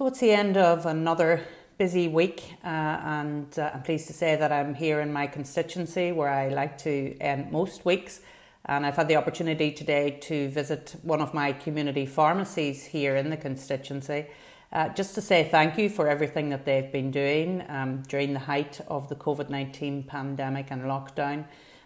So it's the end of another busy week, uh, and uh, I'm pleased to say that I'm here in my constituency where I like to end most weeks. And I've had the opportunity today to visit one of my community pharmacies here in the constituency. Uh, just to say thank you for everything that they've been doing um, during the height of the COVID 19 pandemic and lockdown.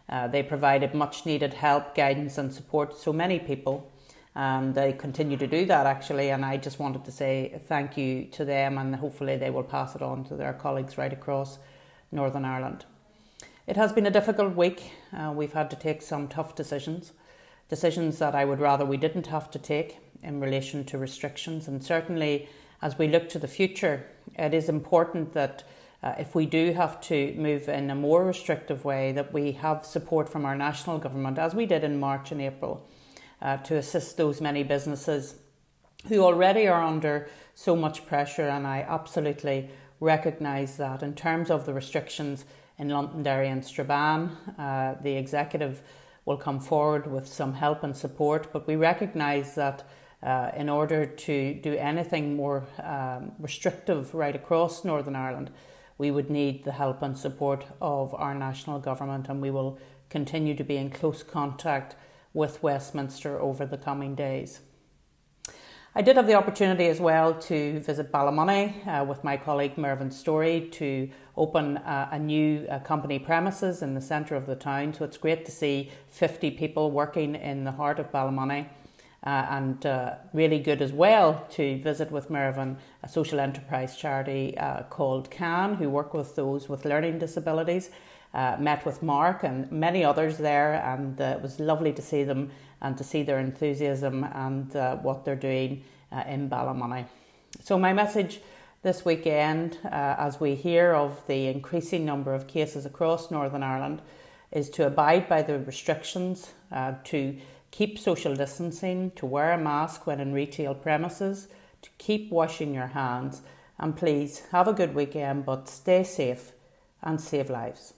Uh, they provided much needed help, guidance, and support to so many people and they continue to do that actually. And I just wanted to say thank you to them, and hopefully they will pass it on to their colleagues right across Northern Ireland. It has been a difficult week. Uh, we've had to take some tough decisions, decisions that I would rather we didn't have to take in relation to restrictions. And certainly, as we look to the future, it is important that uh, if we do have to move in a more restrictive way, that we have support from our national government, as we did in March and April uh, to assist those many businesses who already are under so much pressure. And I absolutely recognise that in terms of the restrictions in Londonderry and Strabane, uh, the executive will come forward with some help and support, but we recognise that. Uh, in order to do anything more um, restrictive right across Northern Ireland, we would need the help and support of our national government, and we will continue to be in close contact with Westminster over the coming days. I did have the opportunity as well to visit Ballymoney uh, with my colleague Mervyn Storey to open uh, a new uh, company premises in the centre of the town. So it's great to see 50 people working in the heart of Ballymoney. Uh, and uh, really good as well to visit with Mervyn, a social enterprise charity uh, called CAN, who work with those with learning disabilities uh, met with Mark and many others there, and uh, it was lovely to see them and to see their enthusiasm and uh, what they're doing uh, in Ballymoney. So, my message this weekend, uh, as we hear of the increasing number of cases across Northern Ireland, is to abide by the restrictions, uh, to keep social distancing, to wear a mask when in retail premises, to keep washing your hands, and please have a good weekend, but stay safe and save lives.